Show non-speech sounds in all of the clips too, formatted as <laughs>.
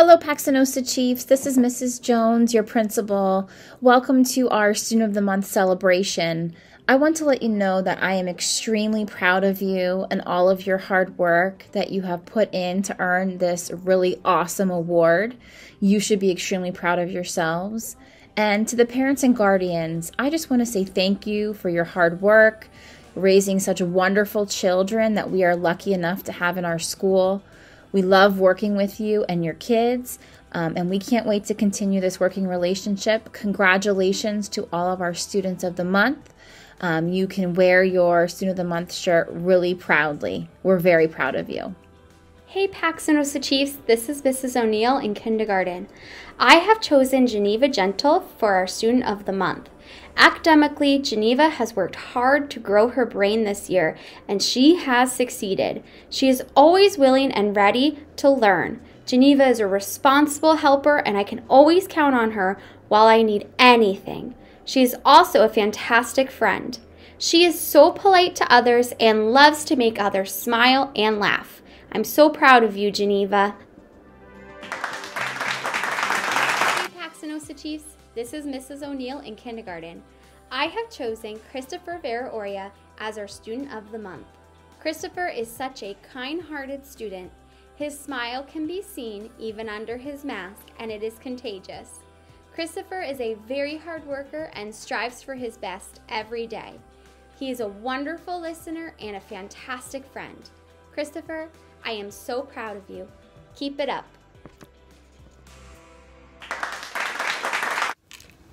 Hello, Paxinosa Chiefs. This is Mrs. Jones, your principal. Welcome to our Student of the Month celebration. I want to let you know that I am extremely proud of you and all of your hard work that you have put in to earn this really awesome award. You should be extremely proud of yourselves. And to the parents and guardians, I just want to say thank you for your hard work, raising such wonderful children that we are lucky enough to have in our school. We love working with you and your kids, um, and we can't wait to continue this working relationship. Congratulations to all of our students of the month. Um, you can wear your Student of the Month shirt really proudly. We're very proud of you. Hey Paxinosa Chiefs, this is Mrs. O'Neill in kindergarten. I have chosen Geneva Gentle for our Student of the Month. Academically, Geneva has worked hard to grow her brain this year, and she has succeeded. She is always willing and ready to learn. Geneva is a responsible helper, and I can always count on her while I need anything. She is also a fantastic friend. She is so polite to others and loves to make others smile and laugh. I'm so proud of you, Geneva. Hey, Paxinosa Chiefs. This is Mrs. O'Neill in kindergarten. I have chosen Christopher Vera Oria as our Student of the Month. Christopher is such a kind hearted student. His smile can be seen even under his mask, and it is contagious. Christopher is a very hard worker and strives for his best every day. He is a wonderful listener and a fantastic friend. Christopher, I am so proud of you. Keep it up.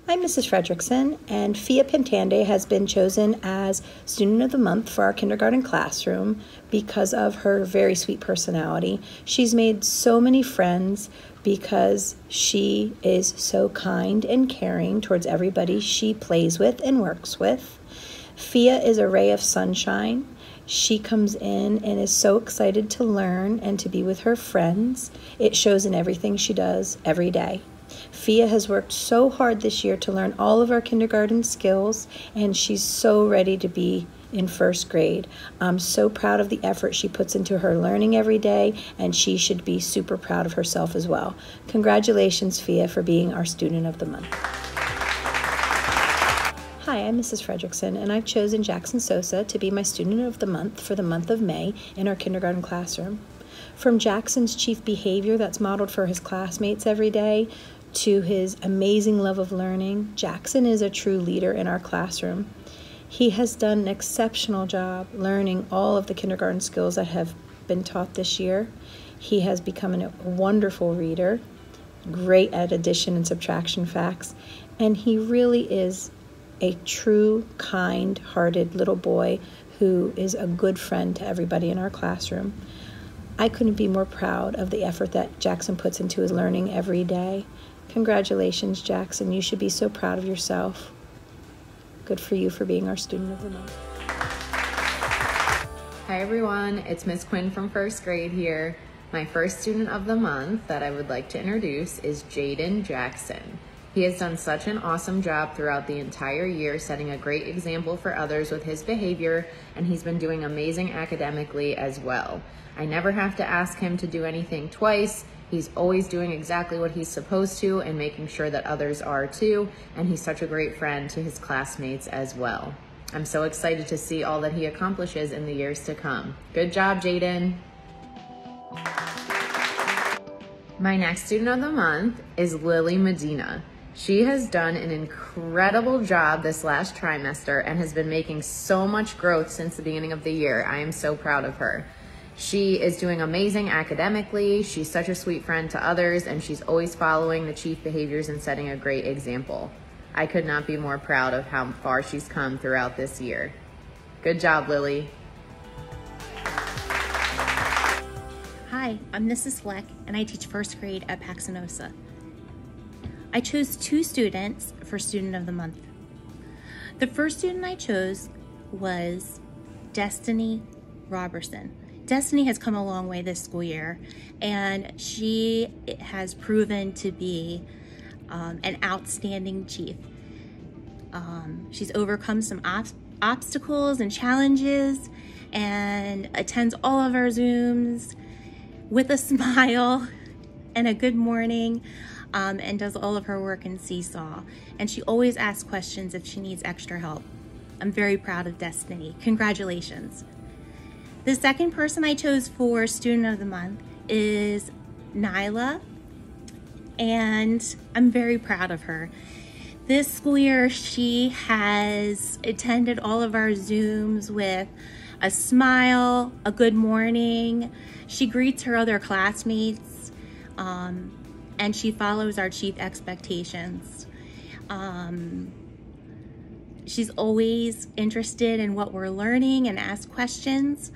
I'm Mrs. Fredrickson, and Fia Pintande has been chosen as Student of the Month for our kindergarten classroom because of her very sweet personality. She's made so many friends because she is so kind and caring towards everybody she plays with and works with. Fia is a ray of sunshine. She comes in and is so excited to learn and to be with her friends. It shows in everything she does every day. Fia has worked so hard this year to learn all of our kindergarten skills, and she's so ready to be in first grade. I'm so proud of the effort she puts into her learning every day, and she should be super proud of herself as well. Congratulations, Fia, for being our Student of the Month. Hi, I'm Mrs. Fredrickson, and I've chosen Jackson Sosa to be my Student of the Month for the month of May in our kindergarten classroom. From Jackson's chief behavior that's modeled for his classmates every day to his amazing love of learning, Jackson is a true leader in our classroom. He has done an exceptional job learning all of the kindergarten skills that have been taught this year. He has become a wonderful reader, great at addition and subtraction facts, and he really is a true, kind hearted little boy who is a good friend to everybody in our classroom. I couldn't be more proud of the effort that Jackson puts into his learning every day. Congratulations, Jackson. You should be so proud of yourself. Good for you for being our student of the month. Hi everyone, it's Miss Quinn from first grade here. My first student of the month that I would like to introduce is Jaden Jackson. He has done such an awesome job throughout the entire year, setting a great example for others with his behavior, and he's been doing amazing academically as well. I never have to ask him to do anything twice. He's always doing exactly what he's supposed to and making sure that others are too. And he's such a great friend to his classmates as well. I'm so excited to see all that he accomplishes in the years to come. Good job, Jaden. My next student of the month is Lily Medina. She has done an incredible job this last trimester and has been making so much growth since the beginning of the year. I am so proud of her. She is doing amazing academically. She's such a sweet friend to others, and she's always following the chief behaviors and setting a great example. I could not be more proud of how far she's come throughout this year. Good job, Lily. Hi, I'm Mrs. Fleck, and I teach first grade at Paxinosa. I chose two students for Student of the Month. The first student I chose was Destiny Robertson. Destiny has come a long way this school year, and she has proven to be um, an outstanding chief. Um, she's overcome some op obstacles and challenges and attends all of our Zooms with a <laughs> smile and a good morning um, and does all of her work in Seesaw. And she always asks questions if she needs extra help. I'm very proud of Destiny. Congratulations. The second person I chose for Student of the Month is Nyla, and I'm very proud of her. This school year, she has attended all of our Zooms with a smile, a good morning. She greets her other classmates, um, and she follows our chief expectations. Um, she's always interested in what we're learning and asks questions.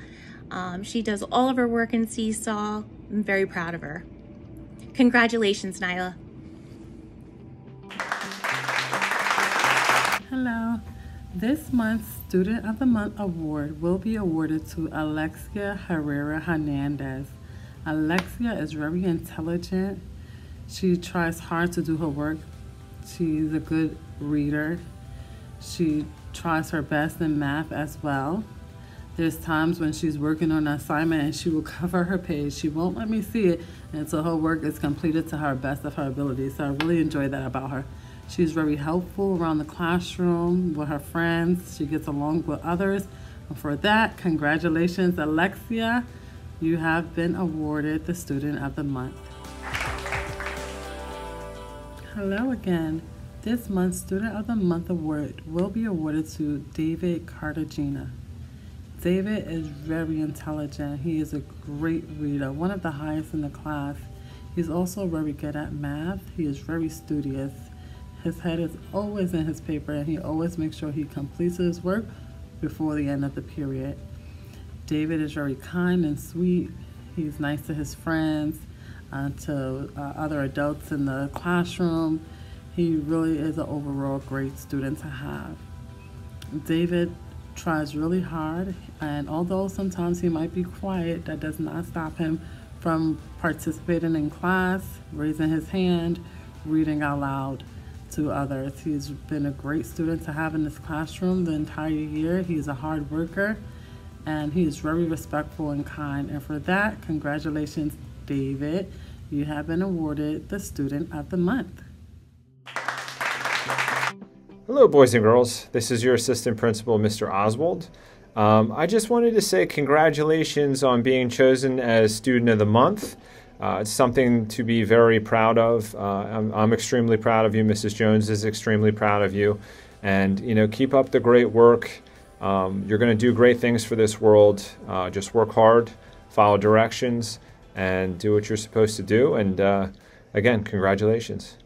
Um, she does all of her work in Seesaw. I'm very proud of her. Congratulations, Nyla. Hello. This month's Student of the Month award will be awarded to Alexia Herrera Hernandez. Alexia is very intelligent. She tries hard to do her work. She's a good reader. She tries her best in math as well. There's times when she's working on an assignment and she will <laughs> cover her page. She won't let me see it until her work is completed to her best of her ability. So I really enjoy that about her. She's very helpful around the classroom with her friends. She gets along with others. And for that, congratulations, Alexia. You have been awarded the Student of the Month. Hello again. This month's Student of the Month award will be awarded to David Cartagena. David is very intelligent. He is a great reader, one of the highest in the class. He's also very good at math. He is very studious. His head is always in his paper and he always makes sure he completes his work before the end of the period. David is very kind and sweet. He's nice to his friends, uh, to uh, other adults in the classroom. He really is an overall great student to have. David tries really hard, and although sometimes he might be quiet, that does not stop him from participating in class, raising his hand, reading out loud to others. He's been a great student to have in this classroom the entire year. He's a hard worker and he is very respectful and kind. And for that, congratulations, David. You have been awarded the Student of the Month. Hello, boys and girls. This is your assistant principal, Mr. Oswald. Um, I just wanted to say congratulations on being chosen as Student of the Month. Uh, it's something to be very proud of. Uh, I'm, I'm, extremely proud of you. Mrs. Jones is extremely proud of you. And, you know, keep up the great work. Um, you're going to do great things for this world. Uh, just work hard, follow directions, and do what you're supposed to do. And, uh, again, congratulations.